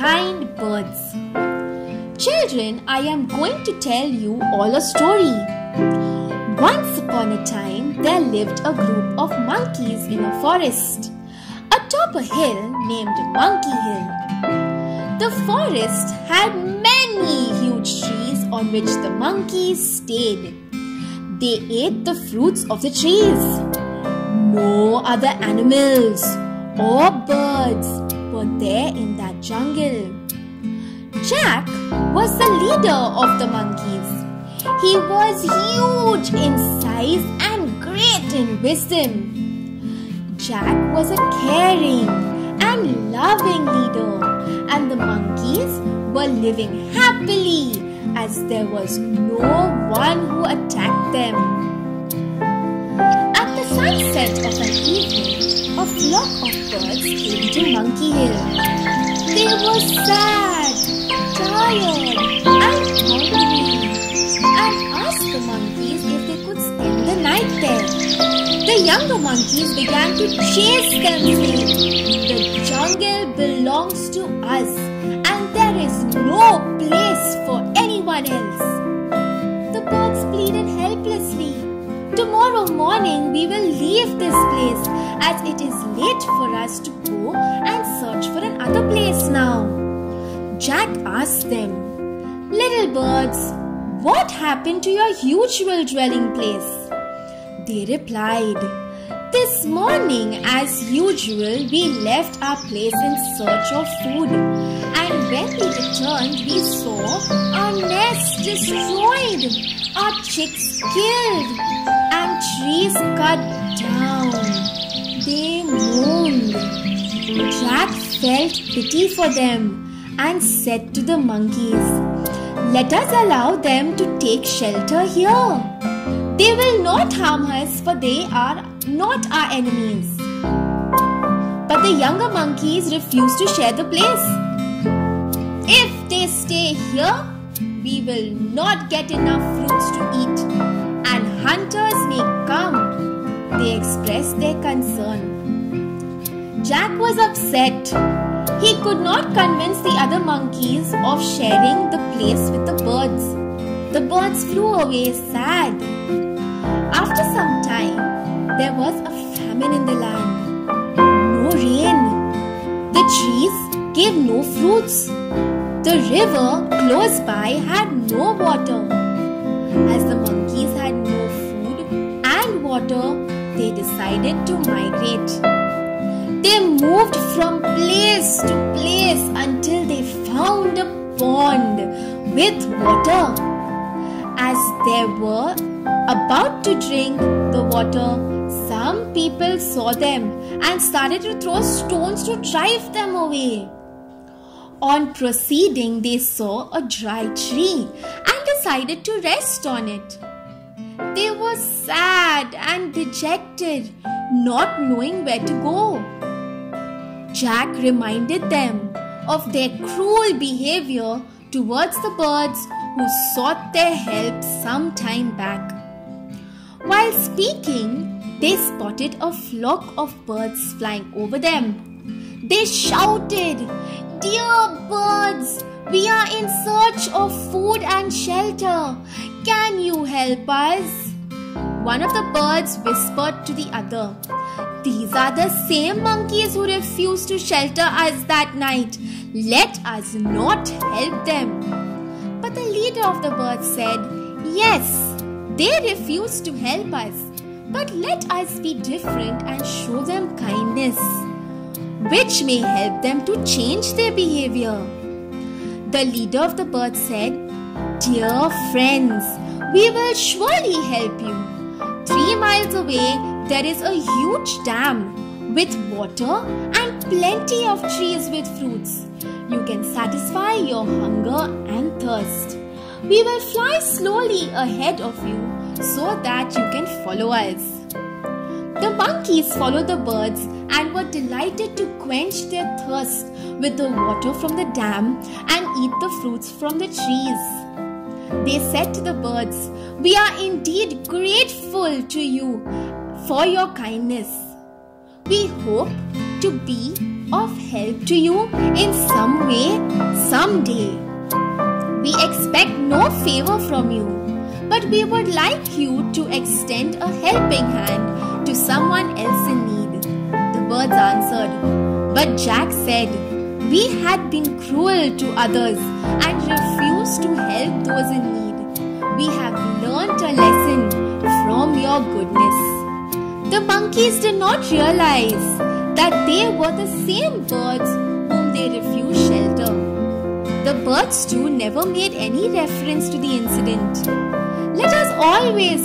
kind birds. Children, I am going to tell you all a story. Once upon a time, there lived a group of monkeys in a forest, atop a hill named Monkey Hill. The forest had many huge trees on which the monkeys stayed. They ate the fruits of the trees. No other animals or birds were there in that jungle. Jack was the leader of the monkeys. He was huge in size and great in wisdom. Jack was a caring and loving leader, and the monkeys were living happily as there was no one who attacked them. At the sunset of an evening, a flock of birds came to Monkey Hill. They were sad, tired, and hungry, and asked the monkeys if they could spend the night there. The younger monkeys began to chase them, saying, The jungle belongs to us, and there is no place for anyone else. The birds pleaded helplessly. Tomorrow morning we will leave this place as it is late for us to go and search for another place now. Jack asked them, Little birds, what happened to your usual dwelling place? They replied, This morning, as usual, we left our place in search of food. And when we returned, we saw our nest destroyed, our chicks killed, and trees cut down. They moaned. Jack felt pity for them and said to the monkeys, Let us allow them to take shelter here. They will not harm us, for they are not our enemies. But the younger monkeys refused to share the place. If they stay here, we will not get enough fruits to eat, They expressed their concern. Jack was upset. He could not convince the other monkeys of sharing the place with the birds. The birds flew away sad. After some time, there was a famine in the land. No rain. The trees gave no fruits. The river close by had no water. As the monkeys had no food and water, they decided to migrate. They moved from place to place until they found a pond with water. As they were about to drink the water, some people saw them and started to throw stones to drive them away. On proceeding, they saw a dry tree and decided to rest on it. They were sad and dejected, not knowing where to go. Jack reminded them of their cruel behavior towards the birds who sought their help some time back. While speaking, they spotted a flock of birds flying over them. They shouted, Dear birds, we are in search of food and shelter. Can you help us? One of the birds whispered to the other, These are the same monkeys who refused to shelter us that night. Let us not help them. But the leader of the birds said, Yes, they refused to help us. But let us be different and show them kindness, which may help them to change their behavior. The leader of the birds said, Dear friends, we will surely help you. Three miles away, there is a huge dam with water and plenty of trees with fruits. You can satisfy your hunger and thirst. We will fly slowly ahead of you so that you can follow us. The monkeys followed the birds and were delighted to quench their thirst with the water from the dam and eat the fruits from the trees. They said to the birds, We are indeed grateful to you for your kindness. We hope to be of help to you in some way someday. We expect no favor from you, but we would like you to extend a helping hand to someone else in need. The birds answered, but Jack said, We had been cruel to others and refused to help those in need. We have learnt a lesson from your goodness. The monkeys did not realize that they were the same birds whom they refused shelter. The birds too never made any reference to the incident. Always